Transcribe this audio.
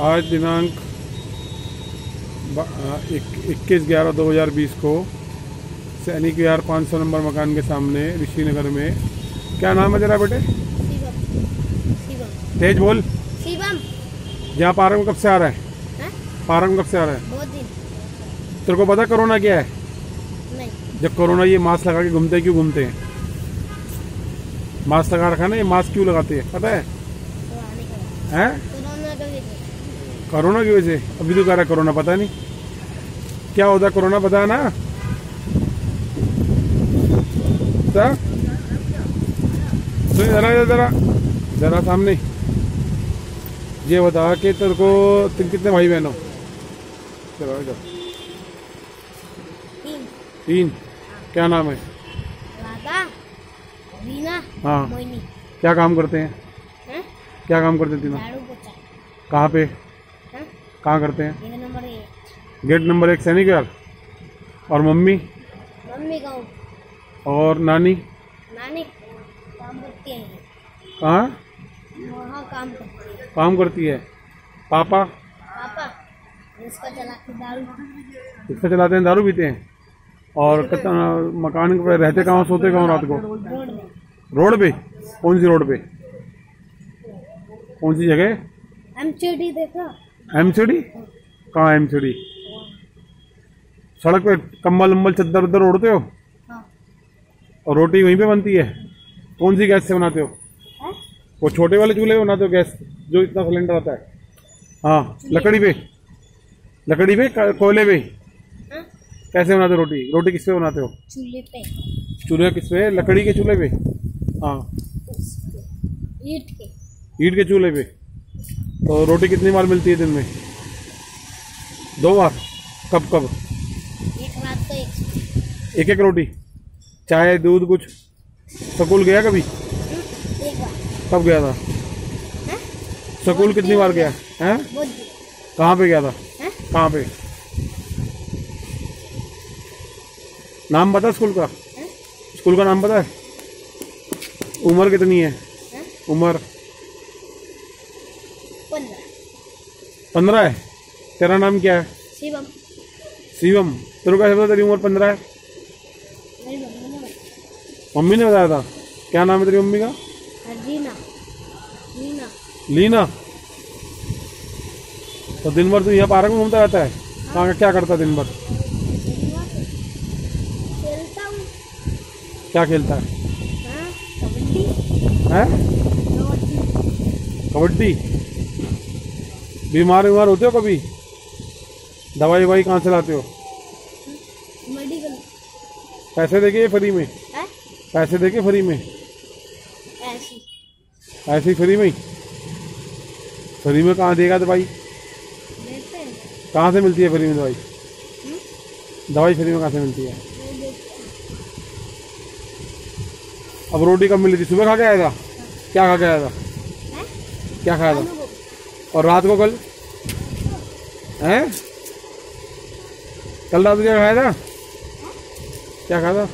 आज दिनांक इक्कीस ग्यारह दो हज़ार बीस को सैनिक विहार पाँच सौ नंबर मकान के सामने ऋषि नगर में क्या नाम है जरा बेटे? तेज बोल। यहाँ पार्क कब से आ रहा है? हाँ? पार्क कब से आ रहा है? दिन। तेरे को पता कोरोना क्या है? नहीं। जब कोरोना ये मास्क लगा के घूमते क्यों घूमते हैं? मास्क लगा रखा ना ये मास्क क्यों लगाते हैं? पता है? तो हैं? भी कोरोना की वजह से? अभी तो कह रहा कोरोना पता नहीं। क्या होता कोरोना पता है ना जरा जरा जरा। सामने। ये बता कि तेरे को तुम कितने भाई बहन हो? चलो इधर तीन। क्या नाम है? हाँ। क्या काम करते हैं? हैं? क्या काम करते हैं तीनों? कहाँ पे? कहाँ करते हैं? गेट नंबर एक। सैनिक यार और मम्मी? मम्मी गाँव। और नानी? नानी काम करती है। कहाँ? काम करती है। काम करती है। पापा? पापा इसका चला दारू। इसका चलाते हैं दारू पीते हैं। और मकान पे रहते कहाँ सोते कहाँ रात को? रोड पे। कौन सी रोड पे? कौन सी जगह? एम देखा। M C D? कहाँ एम सी डी? सड़क पे कम्बल उम्बल चद्दर उद्दर ओढ़ते हो? हाँ। और रोटी वहीं पे बनती है? कौन सी गैस से बनाते हो? हैं? वो छोटे वाले चूल्हे पे बनाते हो गैस जो इतना सिलेंडर आता है? हाँ लकड़ी पे। लकड़ी पे? कोयले पे? हाँ? कैसे बनाते हो रोटी? रोटी किस पे बनाते हो? चूल्हे पे। चूल्हे किस पे? लकड़ी के चूल्हे पे? हाँ। ईट के। ईट के चूल्हे पे? तो रोटी कितनी बार मिलती है दिन में? दो बार? कब कब? एक रात को एक। एक एक रोटी? चाय दूध कुछ? स्कूल गया कभी? हम्म, एक बार। कब गया था? स्कूल कितनी बार गया? हैं? कहाँ पे गया था? कहाँ पे? नाम पता स्कूल का? स्कूल का नाम पता है? उम्र कितनी है? हैं? उम्र पंद्रह पंद्रह है। तेरा नाम क्या है? शिवम। शिवम। तेरे को कैसे पता तेरी उम्र पंद्रह है? मम्मी ने बताया। था। क्या नाम है तेरी मम्मी का? रीना। रीना। लीना तो दिन भर तू यहाँ पार्क में घूमता रहता है? कहाँ क्या करता है दिन भर? खेलता हूँ। क्या खेलता है? हाँ कबड्डी। हैं? कबड्डी। कबड्डी? बीमार बीमार होते हो कभी? दवाई ववाई कहाँ से लाते हो? मेडिकल। पैसे देके फ्री में? है? पैसे देके फ्री में? ऐसी। ऐसे ही फ्री में ही? फ्री में कहाँ देगा दवाई? कहाँ से मिलती है फ्री में दवाई? हम्म? दवाई फ्री में कहाँ से मिलती है? हैं। अब रोटी कब मिली थी? सुबह खा के आया था? क्या खा के आया था? क्या खाया था? और रात को कल? हैं? कल रात क्या खाया था? क्या खाया था?